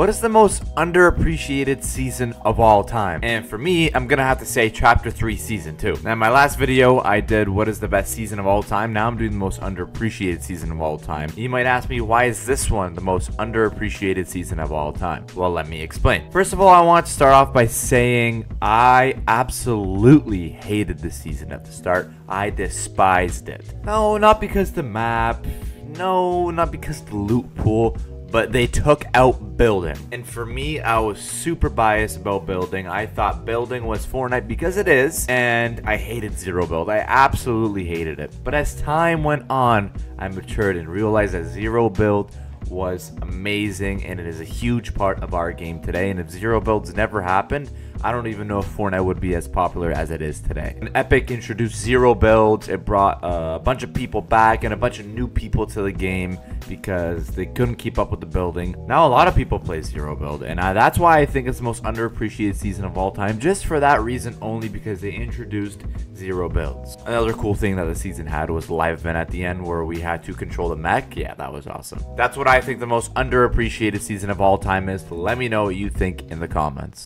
What is the most underappreciated season of all time? And for me, I'm gonna have to say Chapter 3 Season 2. Now, in my last video, I did what is the best season of all time. Now I'm doing the most underappreciated season of all time. You might ask me, why is this one the most underappreciated season of all time? Well, let me explain. First of all, I want to start off by saying I absolutely hated this season at the start. I despised it. No, not because the map, no, not because the loot pool, but they took out building. And for me, I was super biased about building. I thought building was Fortnite because it is, and I hated zero build. I absolutely hated it. But as time went on, I matured and realized that zero build was amazing and it is a huge part of our game today. And if zero builds never happened, I don't even know if Fortnite would be as popular as it is today. And Epic introduced zero builds. It brought a bunch of people back and a bunch of new people to the game because they couldn't keep up with the building. Now a lot of people play zero build, and I, that's why I think it's the most underappreciated season of all time. Just for that reason only, because they introduced zero builds. Another cool thing that the season had was the live event at the end where we had to control the mech. Yeah, that was awesome. That's what I think the most underappreciated season of all time is. Let me know what you think in the comments.